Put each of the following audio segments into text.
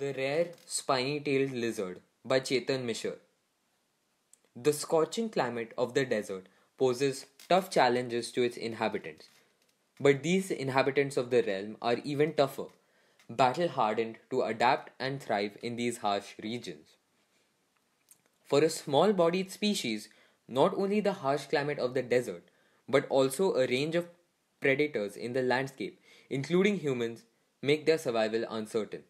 The Rare Spiny Tailed Lizard by Chetan Mishra. The scorching climate of the desert poses tough challenges to its inhabitants. But these inhabitants of the realm are even tougher, battle hardened to adapt and thrive in these harsh regions. For a small bodied species, not only the harsh climate of the desert, but also a range of predators in the landscape, including humans, make their survival uncertain.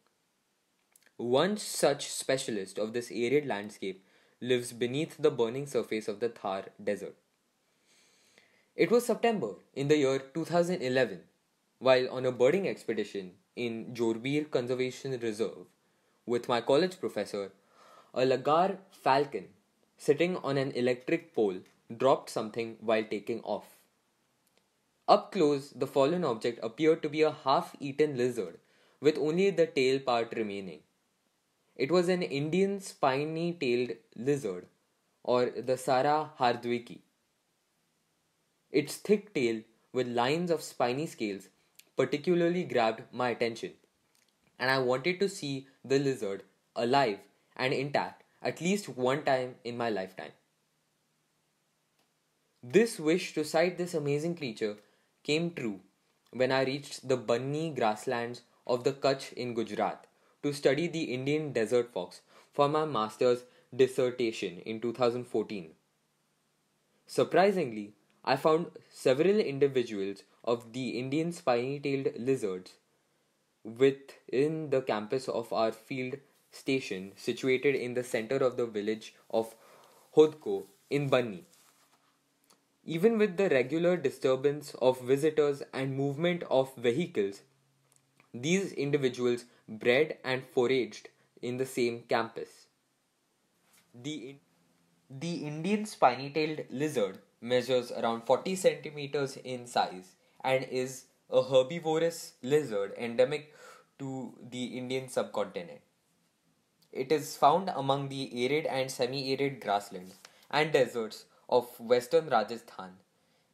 One such specialist of this arid landscape lives beneath the burning surface of the Thar Desert. It was September in the year 2011 while on a birding expedition in Jorbeer Conservation Reserve with my college professor, a Laggar falcon sitting on an electric pole dropped something while taking off. Up close, the fallen object appeared to be a half eaten lizard with only the tail part remaining. It was an Indian spiny tailed lizard, or the Saara hardwickii. Its thick tail, with lines of spiny scales, particularly grabbed my attention, and I wanted to see the lizard alive and intact at least one time in my lifetime. This wish to sight this amazing creature came true when I reached the Banni grasslands of the Kutch in Gujarat to study the Indian desert fox for my master's dissertation in 2014. Surprisingly, I found several individuals of the Indian spiny tailed lizards within the campus of our field station situated in the center of the village of Hodko in Banni. Even with the regular disturbance of visitors and movement of vehicles, these individuals bred and foraged in the same campus. The, the Indian spiny tailed lizard measures around 40 centimeters in size and is a herbivorous lizard endemic to the Indian subcontinent. It is found among the arid and semi arid grasslands and deserts of western Rajasthan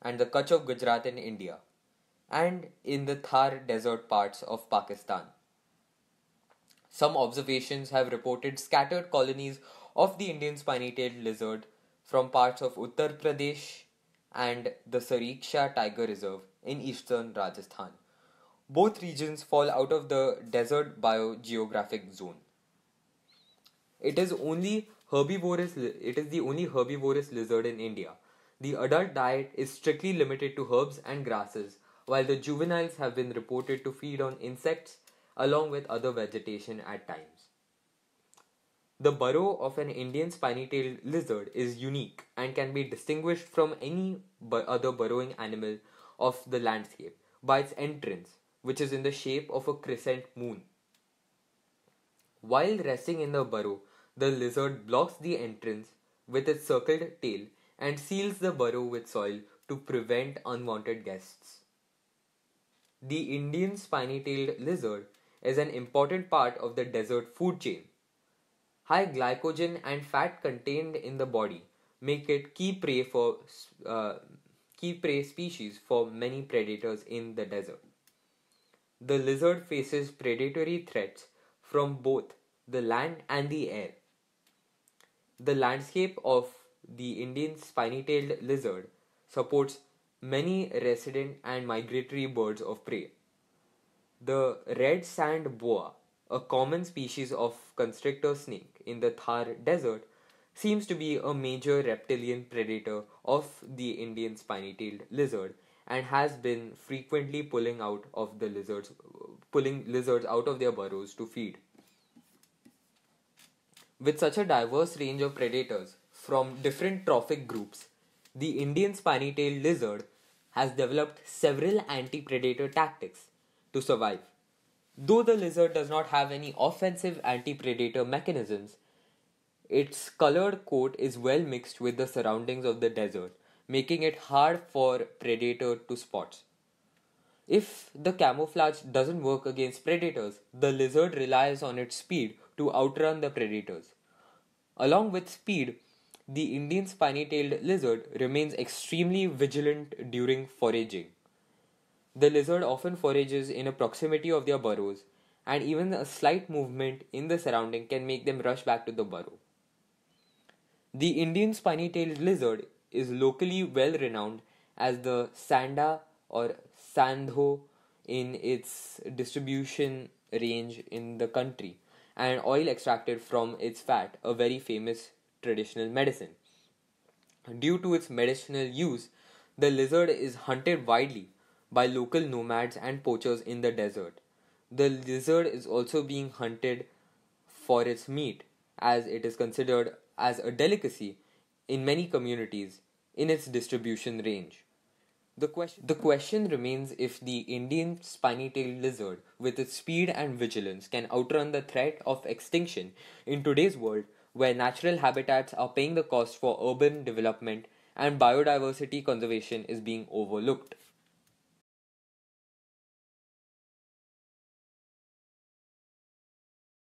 and the Kutch of Gujarat in India, and in the Thar desert parts of Pakistan. Some observations have reported scattered colonies of the Indian spiny tailed lizard from parts of Uttar Pradesh and the Sariska Tiger Reserve in eastern Rajasthan. Both regions fall out of the desert biogeographic zone. It is only herbivorous it is the only herbivorous lizard in India. The adult diet is strictly limited to herbs and grasses, while the juveniles have been reported to feed on insects along with other vegetation at times. The burrow of an Indian spiny tailed lizard is unique and can be distinguished from any other burrowing animal of the landscape by its entrance, which is in the shape of a crescent moon. While resting in the burrow, the lizard blocks the entrance with its circled tail and seals the burrow with soil to prevent unwanted guests. The Indian spiny tailed lizard is an important part of the desert food chain. High glycogen and fat contained in the body make it key prey for uh, key prey species for many predators in the desert. The lizard faces predatory threats from both the land and the air. The landscape of the Indian spiny tailed lizard supports many resident and migratory birds of prey. The red sand boa, a common species of constrictor snake in the Thar desert, seems to be a major reptilian predator of the Indian spiny tailed lizard and has been frequently pulling out of the lizards pulling lizards out of their burrows to feed. With such a diverse range of predators from different trophic groups, the Indian spiny tailed lizard has developed several anti predator tactics to survive. Though the lizard does not have any offensive anti predator mechanisms, its colored coat is well mixed with the surroundings of the desert, making it hard for predator to spot. If the camouflage doesn't work against predators, the lizard relies on its speed to outrun the predators. Along with speed, the Indian spiny tailed lizard remains extremely vigilant during foraging. The lizard often forages in a proximity of their burrows and even a slight movement in the surrounding can make them rush back to the burrow. The Indian spiny tailed lizard is locally well renowned as the Sanda or Sandho in its distribution range in the country and oil extracted from its fat, a very famous traditional medicine. Due to its medicinal use, the lizard is hunted widely by local nomads and poachers in the desert. The lizard is also being hunted for its meat as it is considered as a delicacy in many communities in its distribution range. The question, the question remains if the Indian spiny tailed lizard, with its speed and vigilance, can outrun the threat of extinction in today's world where natural habitats are paying the cost for urban development and biodiversity conservation is being overlooked.